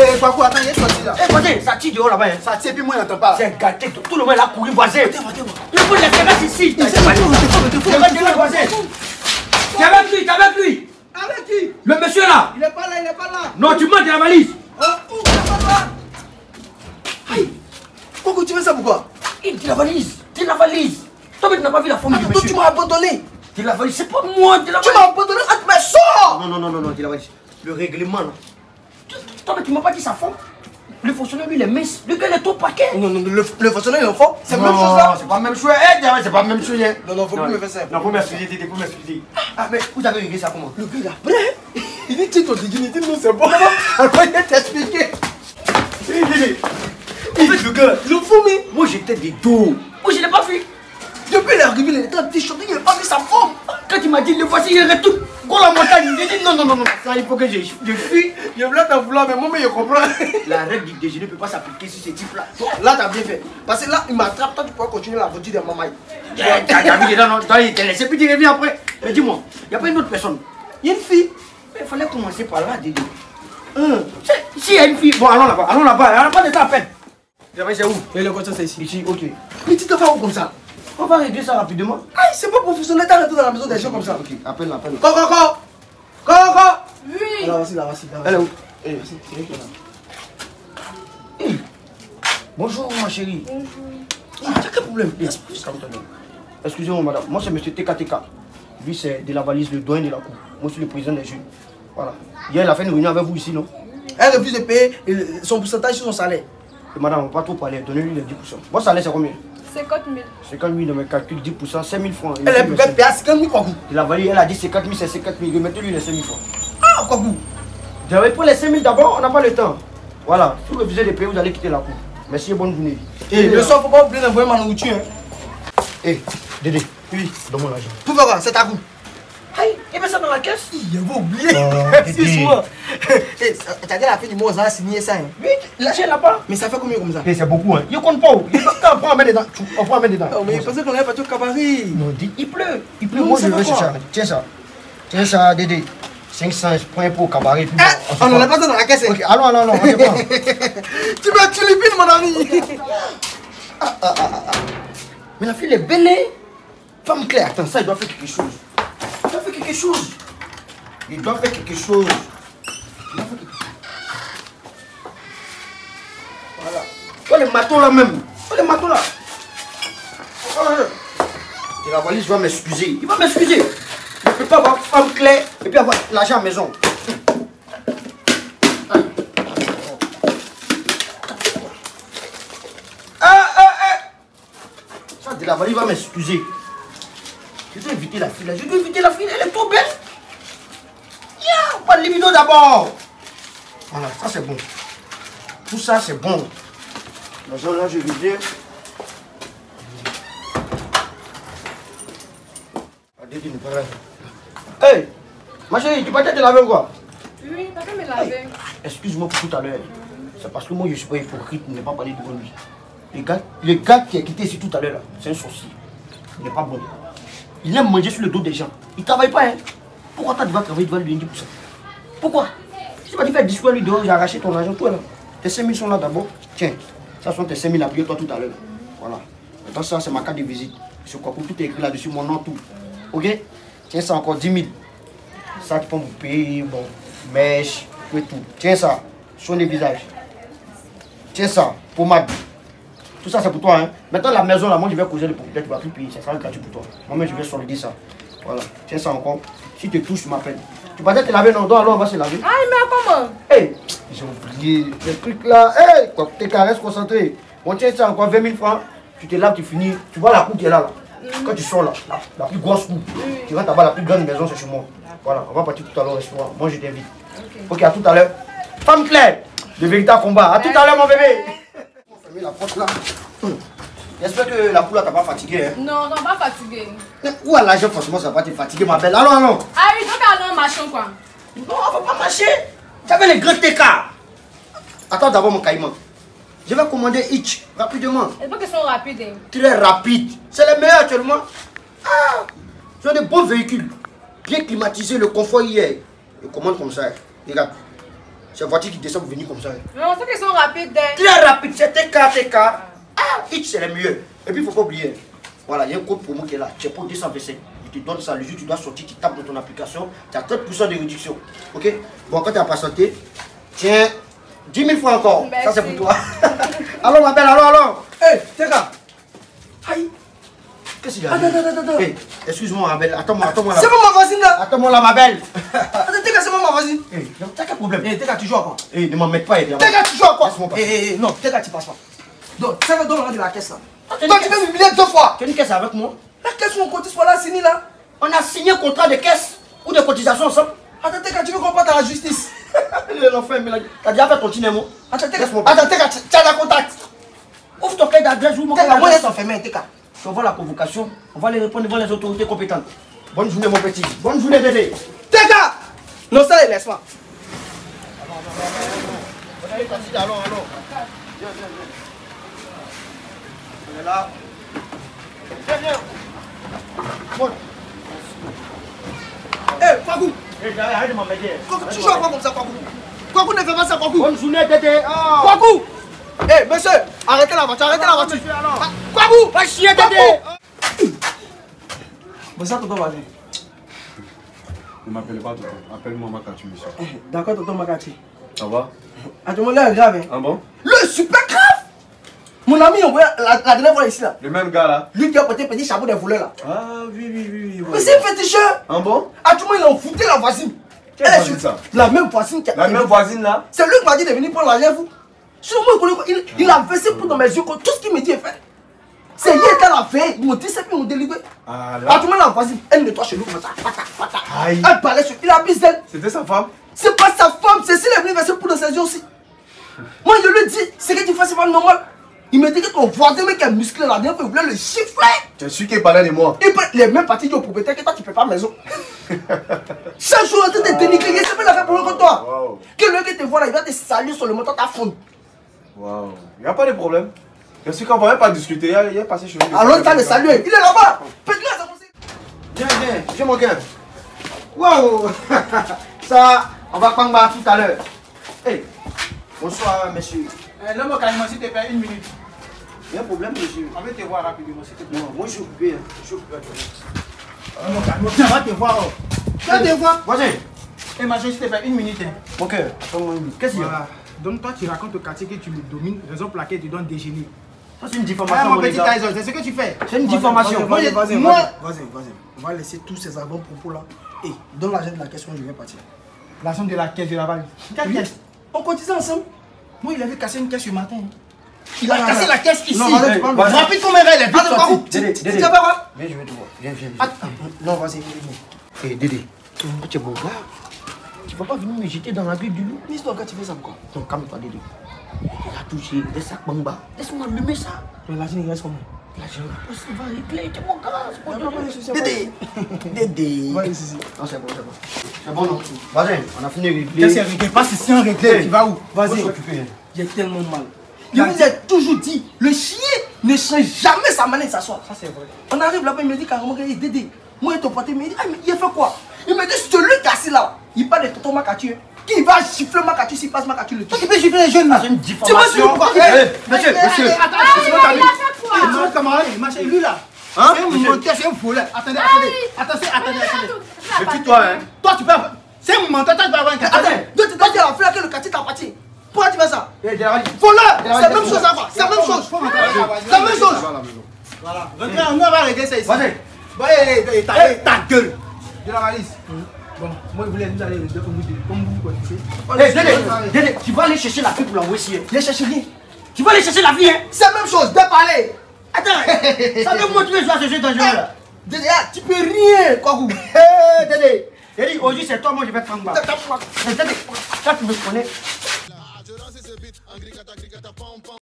Eh, Kwaku, attends, il est sorti là. Eh, voisin, ça tire dehors là-bas. hein. Ça tire, puis moi, il n'entend pas. C'est gâté. Tout le monde là couru, voisin. Il faut les terrasses ici. Il s'est battu, voisin. T'es avec lui, t'es avec lui. Avec qui? Le monsieur là. Il est pas là, il est pas là. Non, tu de la valise. Oh, où Il est pas là. Aïe. Kwaku, tu fais ça pourquoi Il dit la valise. Dis la valise. Toi, mais tu n'as pas vu la forme du Attends, toi, tu monsieur. m'as abandonné. Dis la valise. C'est pas moi. Dis la Tu valise. m'as abandonné. Ah, mais sors Non, non, non, non, non, dis la valise. Le règlement là. Tu- Toi, mais tu m'as pas dit sa forme. Le fonctionnaire, lui, il est mince. Le gars, il est trop paquet. Non, non, non, le, le fonctionnaire, il est fort. C'est la même Non, chose là. C'est pas la même chose. Eh, dis, c'est pas la même chose. hein. Non, non, faut plus me faire ça. Non, faut m'excuser, Dédé, faut m'excuser. Ah, mais vous avez réglé ça comment? Le gars, il est prêt. Il dit, tiens ton dignité, nous, c'est bon. Alors, il va t'expliquer. Eh. En fait, le gars, Le fou, mais. moi j'étais des dos. Moi, je l'ai pas vu. Depuis il est arrivé, il était en petit il n'a pas vu sa forme. Quand il m'a dit, le voici, il retourne. Go la montagne. J'ai dit, non, non, non, non, ça, il faut que je, je fuis. Je voulais t'en vouloir, mais moi, je comprends. La règle du déjeuner ne peut pas s'appliquer sur ce type-là. Là, t'as bien fait. Parce que là, il m'attrape, toi, tu pourras continuer la voiture de maman. Eh, T'as vu non T'as il t'a laissé, puis tu reviens après. Mais dis-moi, il n'y a pas une autre personne? Il y a une fille. Il fallait commencer par là, Dédé. Si il y a une fille, bon, allons là-bas, allons là-bas, on n'a pas de temps à peine. C'est où? Et le compteur, c'est ici. Ici, ok. Mais tu te fais où comme ça? On va régler ça rapidement. Aïe, c'est pas professionnel, t'as rentré dans la maison des gens comme ça. Ok, appelle, appelle. Coco, coco Coco Oui. Là, voici, là, voici. là, Elle est où Eh, voici, c'est qui est là. Bonjour, ma chérie. Ah, t'as quel problème donc. Excusez-moi, madame. Moi, c'est monsieur TKTK. Lui, c'est de la valise, le doyen de la cour. Moi, je suis le président des jeunes. Voilà. Hier, il a fait une réunion avec vous ici, non Elle refuse de payer son pourcentage sur son salaire. Et madame, on ne va pas trop parler. Donnez-lui les 10%. Votre salaire, c'est combien 50 000. C'est quand lui, dans mes calculs, 10%, 5 000 francs. Elle est prête à payer à 50 000 quoi De la valise, elle a dit 50 000, c'est 50 000. Remettez-lui les 5 000 francs. Ah, quoi vous J'avais pour les 5 000 d'abord, on n'a pas le temps. Voilà. Si vous refusez de payer, vous allez quitter la cour. Merci et bonne journée. Et le soir, faut pas oublier d'envoyer ma nourriture. Hein. Hé, Dédé. Oui. Donne-moi l'argent. Tout va voir, c'est à vous. Il met ça dans la caisse Il avait oublié. Oh, Excuse-moi. Eh, T'as dit la fin du mois, on a signé ça. Hein. Oui, l'argent là-bas. Mais ça fait combien comme ça? Eh, c'est beaucoup, hein. Il compte pas Il peut pas prendre mettre dedans. Tu- On prend mettre dedans. Oh, mais il pensait qu'on allait partir au cabaret. Non, dis, il pleut. Il pleut. Moi, je veux chercher. ça. Tiens ça. Tiens ça, Dédé. 500 points pour cabaret. puis on en prend. a pas ça dans la caisse. Ok, allons, allons, allons. On prend. Tu m'as tué les mon ami. Mais la fille est belle, hein. Femme claire. Attends, ça, il doit faire quelque chose. Quelque chose. Il doit faire quelque chose. Voilà. Oh, les matons là même. Oh, les matons là. Oh. Et la valise va m'excuser. Il va m'excuser. Je ne peux pas avoir femme claire et puis avoir l'argent à la maison. Ah, ah, ah. Ça, de la valise va m'excuser. Je dois éviter la fille là. Je dois éviter la fille. Elle est trop belle. Yeah, pas de libido d'abord. Voilà, ça c'est bon. Tout ça c'est bon. L'argent là, je vais dire. Hey, ma chérie, tu partais te laver ou quoi? Oui, papa me lavait. Excuse-moi pour tout à l'heure. C'est parce que moi je suis pas hypocrite, il n'est pas parlé devant lui. Le gars, le gars qui a quitté ici tout à l'heure là, c'est un sorcier. Il n'est pas bon. Il aime manger sur le dos des gens. Il travaille pas, hein. Pourquoi toi tu vas travailler, tu vas lui dire pour ça? Pourquoi? Tu vas faire discours à lui dehors, j'ai arraché ton argent, toi là. Tes 5 000 sont là d'abord. Tiens, ça sont tes 5 000 appuyés toi tout à l'heure. Voilà. Maintenant ça c'est ma carte de visite. Sur quoi? Tout est écrit là-dessus, mon nom, tout. Ok? Tiens ça encore 10 000. Ça tu peux me payer, bon, mèche, tout. Tiens ça, sur les visages. Tiens ça, pommade. Tout ça c'est pour toi. Hein. Maintenant la maison là, moi je vais causer le propriétaire, tu vas plus payer, ça sera gratuit pour toi. Moi-même je vais solidifier ça. Voilà, tiens ça encore. Si tu touches, tu m'appelles. Tu vas te laver, non, donc alors on va se laver. Ah, mais comment? Hé, j'ai oublié les trucs là. Hé, hey, tes caresses concentrées. On tient ça encore 20 000 francs. Tu te laves, tu finis. Tu vois la coupe qui est là. là. Quand tu sors là, la, la plus grosse coupe. Tu rentres là-bas, la plus grande maison, c'est chez moi. Voilà, on va partir tout à l'heure au restaurant. Moi, je t'invite. Ok, à tout à l'heure. Femme claire, de véritable combat. À tout à l'heure, mon bébé. Fermer la porte là. J'espère que la poule t'a pas fatigué. Hein. Non, non, pas fatigué. Mais Où à l'argent, forcément, ça va te fatiguer, ma belle. Allons, allons. Ah oui, donc aller en marchant quoi. Non, on va pas marcher. J'avais les grands TK. Attends d'abord mon caïman. Je vais commander Hitch rapidement. C'est pas question rapide. hein. Très rapide. C'est le meilleur actuellement. Ah, sont des bons véhicules. Bien climatisés, le confort hier. Je commande comme ça. Regarde. C'est la voiture qui descend pour venir comme ça. Non, ceux qui sont rapides. hein. Très rapide, c'est TK, TK. Ah, Hitch, c'est le mieux. Et puis, il ne faut pas oublier. Voilà, il y a un code promo qui est là. Tu es pour 225. Je te donne ça. Le jour tu dois sortir, tu tapes dans ton application. Tu as 30% de réduction. Ok? Bon, quand tu as patienté, tiens, 10 000 fois encore. Ça, c'est pour toi. allons, ma belle, allons, allons. Hé, Teka. Aïe. Qu'est-ce qu'il a Attends, attends, attends, attends. Hey, Excuse-moi, ma belle. Attends-moi, attends-moi là. C'est pas ma voisine là. Attends-moi là, ma belle. Attends, Teka, c'est pas ma voisine. Hey, t'as quel problème? Hé, Teka, tu joues à quoi? Hey, ne m'en mets pas, évidemment. Teka, tu joues à quoi? Laisse-moi passer. hé, hé, non, tu passes pas. Donc, ça va donner de la caisse là. Ah, Toi, tu veux m'humilier deux fois. Tu as une caisse avec moi? La caisse où on cotise pour la signer là. On a signé un contrat de caisse ou de cotisation ensemble. Attends, Teka, tu veux qu'on parte à la justice L'enfant, mais là, t'as déjà fait ton cinéma Attends, Teka, tu as la contact. Ouvre ton cahier d'adresse ou mon moi, d'adresse. Teka. On va la convocation. On va les répondre devant les autorités compétentes. Bonne journée, mon petit. Bonne journée, Dédé. Teka Non, ça, laisse-moi. Allons, allons. Viens, viens, viens. On est là. Viens, viens. Bon. Hé, Kwaku, Eh, arrête de m'embêter. Tu joues à quoi comme ça, Kwaku Kwaku, ne fais pas ça, Kwaku. Bonne journée, Dédé. Oh. Hé, monsieur, arrêtez la voiture, arrêtez la voiture. Ah, Kwaku Va chier, Dédé. Bon, ça, tonton Wazé. Ne m'appelle pas Tonton, appelle-moi Makatu, monsieur. D'accord, tonton Makati. Ça va? À tout moment, là, grave, hein. Ah bon? Le super grave Mon ami, on voit la, la dernière fois ici, là. Le même gars là Lui qui a porté petit chapeau des voleurs, là. Ah oui, oui, oui, oui. Mais c'est un féticheur Ah bon? À tout moment, il a foutu la voisine. Elle est sur- ça? La même voisine qui a. La même voisine là? C'est lui qui m'a dit de venir prendre l'argent, vous. Moi, il, il, a versé pour dans mes yeux, tout ce qu'il me dit est fait. C'est hier qu'elle a fait, ils m'ont dit, c'est puis ils m'ont délivré. Ah là tout moment, la voisine, elle nettoie chez nous comme ça. Pata, pata. Aïe Elle parlait sur. Il a bis d'elle. C'était sa femme C'est pas sa femme, c'est s'il est venu verser pour dans ses yeux aussi. Moi, je lui dis, c'est que tu fais, c'est pas normal. Il me dit que ton voisin, mec, est musclé dernière fois, il voulait le chiffrer. C'est celui qui parlait de moi. Il peut les mêmes parties du propriétaire que toi, tu peux pas maison. Chaque jour, tu te dénigrer, il se fait la faire pour le toi. Que le gars te voit là, il va te saluer sur le moteur, ta fond. Waouh Il n'y a pas de problème. Je suis qu'on va même pas discuter. Il a passé chez nous. Alors, tu as le saluer. Il est là-bas. Viens, viens, viens mon gars. Waouh Ça, on va prendre tout à l'heure. Hey, bonsoir monsieur. L'homme au calme, s'il te plaît, une minute. Il y a un problème monsieur. On veut te voir rapidement, s'il te plaît. Non, moi je suis occupé. Je suis occupé. L'homme calme, on va te voir. oh. Tu vas te voir. Voisin, Eh, ma s'il te plaît, une minute. hein. mon cœur, attends-moi une minute. Qu'est-ce qu'il y a? Donc, toi, tu racontes au quartier que tu le domines, raison pour laquelle tu donnes déjeuner. Ça c'est une Ah, diffamation mon mon petit. Tyson, c'est ce que tu fais. C'est une diffamation. Je- Vas-y, moi, vas-y, vas-y. On va laisser tous ces bons propos là. Et donne l'argent de la question, je vais partir. la somme de la caisse de la valise. Quelle caisse? On cotisait ensemble. Moi, il avait cassé une caisse ce matin. Il a Ah, cassé ah. la caisse ici. Non, vas-y, vas-y. Rapide comme un Dédé, tu Dédé. tu vas voir Viens, je vais te voir. Viens, viens, viens. Non, vas-y, vas-y. Hé Dédé, toi tu es mon gars. Tu vas pas venir me jeter dans la gueule du loup. Mise-toi quand tu fais ça encore. Non, calme-toi Dédé. Il a touché des sacs bamba. Laisse-moi allumer ça. Mais l'argent, il reste comment L'argent, ça va régler. Tu es mon gars. Il a Dédé. Dédé. Non, c'est bon, c'est bon. C'est bon, non? Vas-y, on a fini de régler. Qu'est-ce qu'il a réglé? Passe ici en réglé, tu vas où? Vas-y. J'ai tellement mal. Je vous ai toujours dit, le chien ne change jamais sa manière de s'asseoir. Ça, c'est vrai. On arrive là-bas, il me dit carrément Dédé, moi et ton pote, il me dit, ah, mais il a fait quoi? Il me dit, celui qui est assis là, il parle de tonton Makatu. Qui va gifler Makatu s'il passe Makatu le Toi, tu peux gifler les jeunes là. C'est une Tu diffamation. pourquoi Eh, Monsieur, monsieur. Attends, il ta Il camarade, ma chérie, lui là. Hein, C'est un monsieur menteur, c'est un voleur. Attendez, attendez. Attention, attendez, attendez. Méfie-toi, hein. Toi, tu peux avoir. C'est un menteur, toi, tu peux avoir un Attends, quartier. toi, tu à la fleur que le quartier t'appartient. Pourquoi tu fais ça? Eh, Voleur C'est la même chose à voir, c'est la même chose. C'est la même chose. Voilà. Nous, on va régler ça ici. Vas-y. Eh, ta, eh, ta gueule de la valise. Bon, moi je voulais nous aller comme vous comme vous connaissez. Eh, Dédé, tu vas aller chercher la fille pour l'envoyer ici. Hein. Ne rien. Tu vas aller chercher la fille, hein. C'est la même chose, de parler. Attends, ça veut moi tu veux jouer à ce jeu dangereux là. Eh, Dédé, ah, tu peux rien, eh, Dédé. Dédé, aujourd'hui c'est toi, moi je vais te prendre. Dédé, tu me connais.